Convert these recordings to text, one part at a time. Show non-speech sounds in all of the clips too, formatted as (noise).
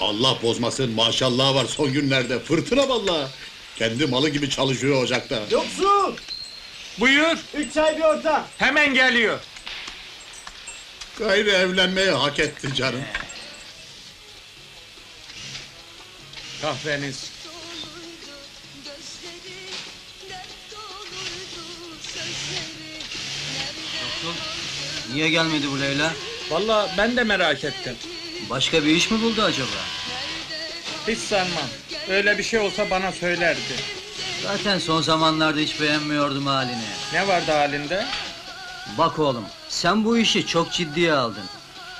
Allah bozmasın maşallah var son günlerde. Fırtına vallahi. Kendi malı gibi çalışıyor ocakta. Yoksul! Buyur, Üç çay bir orta. hemen geliyor. Gayrı evlenmeyi hak etti canım. Kahveniz. doluydu gözleri, dert doluydu sözleri. Nerede Niye gelmedi bu Leyla? Vallahi ben de merak ettim. Başka bir iş mi buldu acaba? Hiç sanmam. Öyle bir şey olsa bana söylerdi. Zaten son zamanlarda hiç beğenmiyordum halini. Ne vardı halinde? Bak oğlum, sen bu işi çok ciddiye aldın.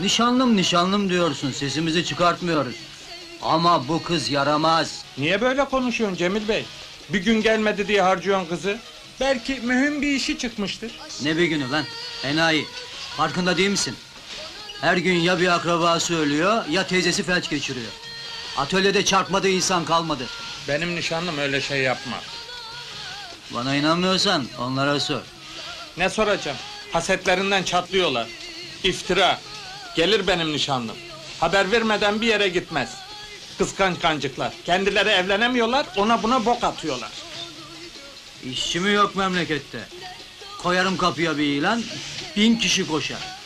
Nişanlım nişanlım diyorsun, sesimizi çıkartmıyoruz. Ama bu kız yaramaz. Niye böyle konuşuyorsun Cemil Bey? Bir gün gelmedi diye harcıyorsun kızı. Belki mühim bir işi çıkmıştır. Ne bir günü lan, enayi. Farkında değil misin? Her gün ya bir akrabası ölüyor, ya teyzesi felç geçiriyor. Atölyede çarpmadığı insan kalmadı. Benim nişanlım öyle şey yapma. Bana inanmıyorsan onlara sor. Ne soracağım? Hasetlerinden çatlıyorlar. İftira. Gelir benim nişanlım. Haber vermeden bir yere gitmez. Kıskanç kancıklar. Kendileri evlenemiyorlar, ona buna bok atıyorlar. İşçi mi yok memlekette? Koyarım kapıya bir ilan, bin kişi koşar.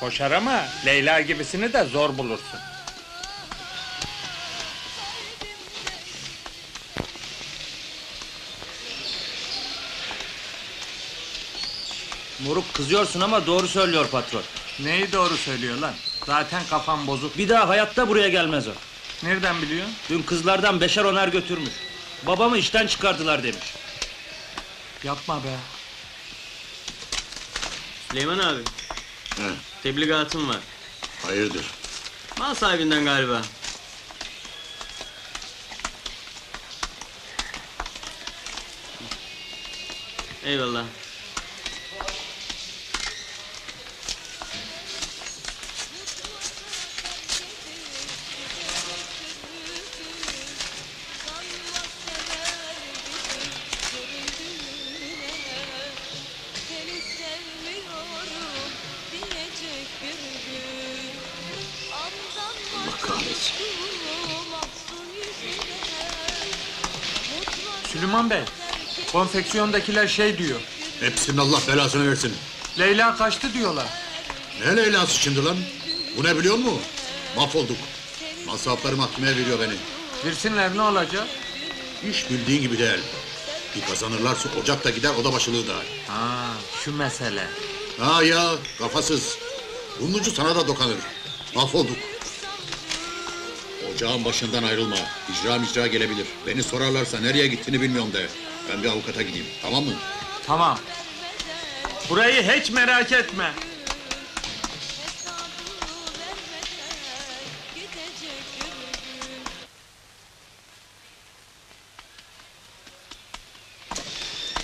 Koşar ama Leyla gibisini de zor bulursun. Moruk kızıyorsun ama doğru söylüyor patron. Neyi doğru söylüyor lan? Zaten kafam bozuk. Bir daha hayatta buraya gelmez o. Nereden biliyorsun? Dün kızlardan beşer onar götürmüş. Babamı işten çıkardılar demiş. Yapma be. Süleyman abi, He, tebligatım var. hayırdır? Mal sahibinden galiba. Eyvallah. Süleyman Bey, konfeksiyondakiler şey diyor. Hepsinin Allah belasını versin. Leyla kaçtı diyorlar. Ne Leyla'sı şimdi lan? Bu ne biliyor musun? Mahvolduk. Masrafları mahkemeye veriyor beni. Virsinler ne olacak? İş bildiğin gibi değil. Bir kazanırlarsa ocak da gider oda başılığı da. Ha, şu mesele. Ha ya kafasız. Bunun ucu sana da dokanır. Mahvolduk. Ocağın başından ayrılma. İcra micra gelebilir. Beni sorarlarsa nereye gittiğini bilmiyorum de. Ben bir avukata gideyim. Tamam mı? Tamam. Burayı hiç merak etme.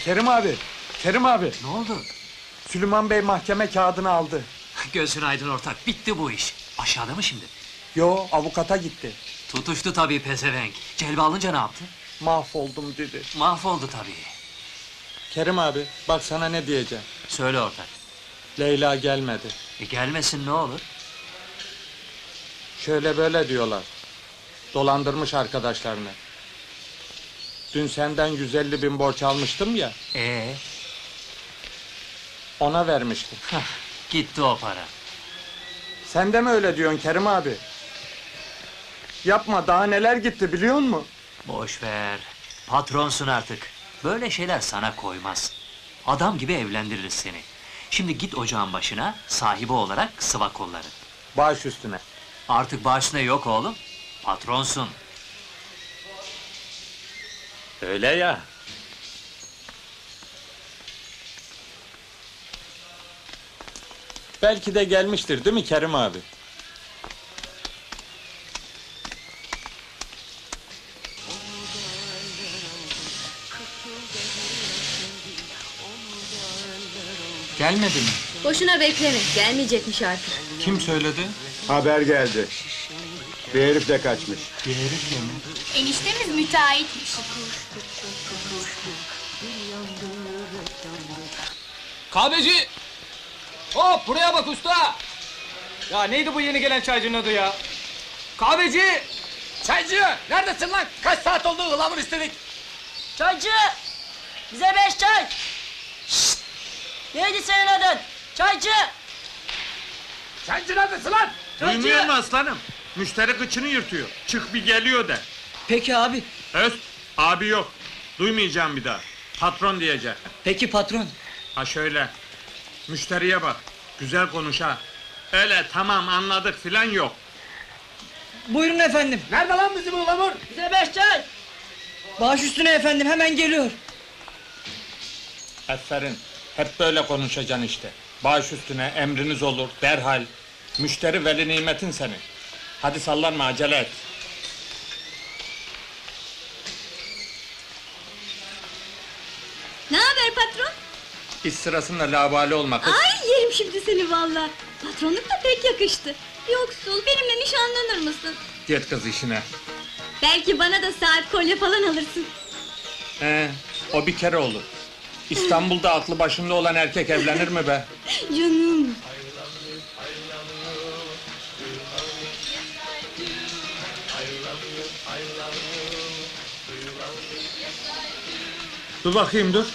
Kerim abi, Kerim abi. Ne oldu? Süleyman Bey mahkeme kağıdını aldı. Gözün aydın ortak, bitti bu iş. Aşağıda mı şimdi? Yo, avukata gitti. Tutuştu tabii pezevenk. Celbe alınca ne yaptı? Mahvoldum dedi. Mahvoldu tabii. Kerim abi, bak sana ne diyeceğim. Söyle ortak. Leyla gelmedi. E gelmesin ne olur? Şöyle böyle diyorlar. Dolandırmış arkadaşlarını. Dün senden 150 bin borç almıştım ya, Ee, ona vermiştim. gitti o para. Sen de mi öyle diyorsun Kerim abi? Yapma, daha neler gitti biliyor musun? Boş ver. Patronsun artık. Böyle şeyler sana koymaz. Adam gibi evlendiririz seni. Şimdi git ocağın başına, sahibi olarak sıva kolları. Baş üstüne. Artık başına yok oğlum. Patronsun. Öyle ya. Belki de gelmiştir değil mi Kerim abi? Gelmedi mi? Boşuna bekleme, gelmeyecekmiş artık. Kim söyledi? Haber geldi. Bir herif de kaçmış. Bir herifle mi? Eniştemiz müteahhitmiş. Kahveci! Hop buraya bak usta! Ya neydi bu yeni gelen çaycının adı ya? Kahveci! Çaycı! Neredesin lan? Kaç saat oldu ıhlamur istedik. Çaycı! Bize beş çay! Neydi senin adın? Çaycı! Çaycı neredesin lan? Duymuyor musun aslanım? Müşteri kıçını yırtıyor. Çık bir geliyor de. Peki abi. Öz, abi yok. Duymayacağım bir daha. Patron diyecek. Peki patron. Ha şöyle. Müşteriye bak. Güzel konuş ha. Öyle tamam anladık filan yok. Buyurun efendim. Nerede lan bizim ıhlamur? Bize beş çay! Baş üstüne efendim hemen geliyor. Aferin. Hep böyle konuşacaksın işte. Baş üstüne emriniz olur derhal. Müşteri veli nimetin senin. Hadi sallanma acele et. Ne haber patron? İş sırasında labali olmak. Ay yerim şimdi seni valla. Patronluk da pek yakıştı. Yoksul benimle nişanlanır mısın? Git kız işine. Belki bana da saat kolye falan alırsın. He, o bir kere olur. İstanbul'da aklı başında olan erkek evlenir mi be? (laughs) Canım. Dur bakayım dur.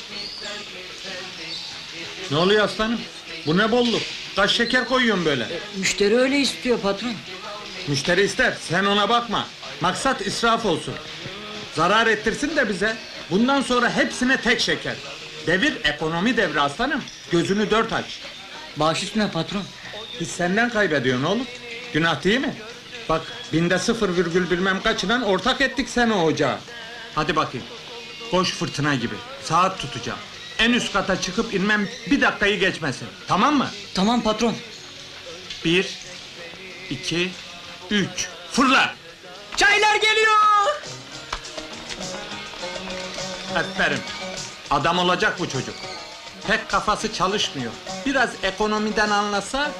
Ne oluyor aslanım? Bu ne bolluk? Kaç şeker koyuyorsun böyle? Müşteri öyle istiyor patron. Müşteri ister, sen ona bakma. Maksat israf olsun. Zarar ettirsin de bize. Bundan sonra hepsine tek şeker. Devir ekonomi devri aslanım. Gözünü dört aç. Baş üstüne patron. Biz senden kaybediyorsun oğlum. Günah değil mi? Bak binde sıfır virgül bilmem kaçından ortak ettik seni o ocağa. Hadi bakayım. Koş fırtına gibi. Saat tutacağım. En üst kata çıkıp inmem bir dakikayı geçmesin. Tamam mı? Tamam patron. Bir, iki, üç. Fırla! Çaylar geliyor! Aferin. Adam olacak bu çocuk. Pek kafası çalışmıyor. Biraz ekonomiden anlasa